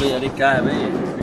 bien, les câbles.